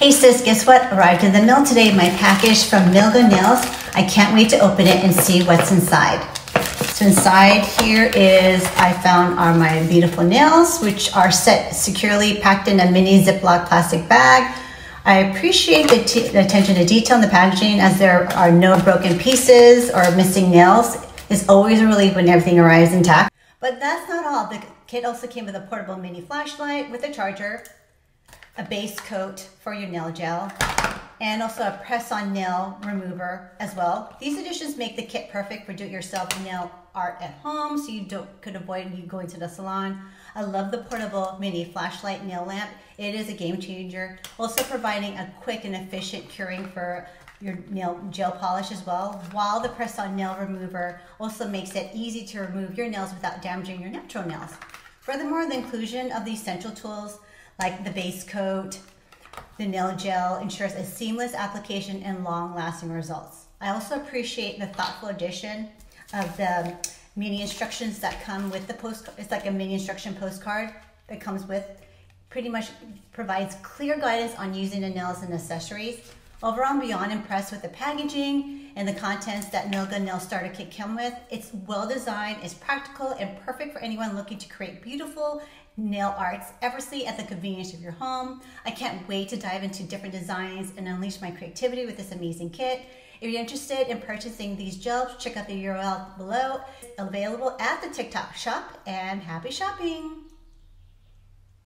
Hey sis, guess what? Arrived in the mail today, my package from Millga Nails. I can't wait to open it and see what's inside. So inside here is, I found are my beautiful nails, which are set securely packed in a mini Ziploc plastic bag. I appreciate the, the attention to detail in the packaging as there are no broken pieces or missing nails. It's always a relief when everything arrives intact. But that's not all. The kit also came with a portable mini flashlight with a charger, a base coat for your nail gel, and also a press-on nail remover as well. These additions make the kit perfect for do-it-yourself nail art at home, so you don't could avoid you going to the salon. I love the portable mini flashlight nail lamp. It is a game changer. Also providing a quick and efficient curing for your nail gel polish as well, while the press-on nail remover also makes it easy to remove your nails without damaging your natural nails. Furthermore, the inclusion of these essential tools like the base coat, the nail gel ensures a seamless application and long-lasting results. I also appreciate the thoughtful addition of the mini instructions that come with the post. It's like a mini instruction postcard that comes with. Pretty much provides clear guidance on using the nails and accessories. Overall, I'm beyond impressed with the packaging and the contents that Millga Nail Starter Kit come with. It's well designed, it's practical, and perfect for anyone looking to create beautiful nail arts effortlessly at the convenience of your home. I can't wait to dive into different designs and unleash my creativity with this amazing kit. If you're interested in purchasing these gels, check out the URL below. It's available at the TikTok shop and happy shopping.